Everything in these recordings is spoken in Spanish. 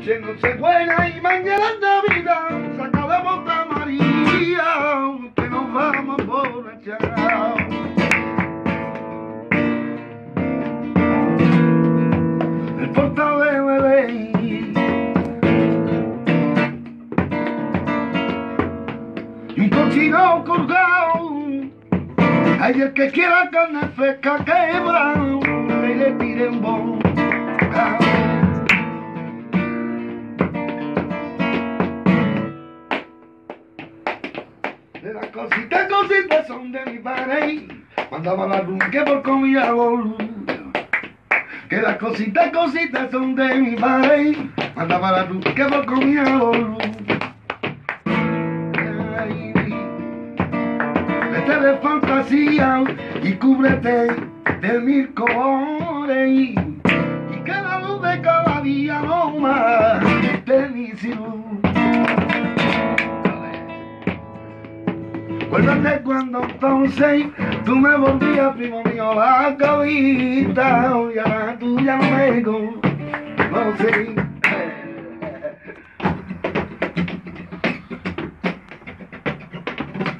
noche no se buena y mañana Navidad. Saca de bota María, que nos vamos por echar. El portal de un cochino colgado. Hay el que quiera carne fresca quebra y le tire un boca. De las cositas, cositas son de mi padre. Mandaba la luz que por comía boludo. Que las cositas, cositas son de mi padre. Mandaba la luz que por comía boludo. Vete de fantasía y cúbrete de mil colores. Y que la luz de cada día no más de mi. Acuérdate cuando entonces tú me volvías, primo mío, la cabita, y ahora tú ya no me conoces.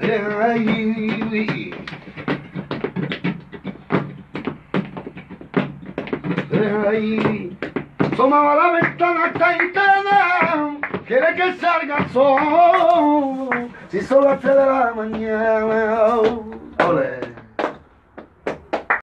Ay, ay, Asomaba la ventana caída, quiere que salga el sol, si son las tres de la mañana. Ole.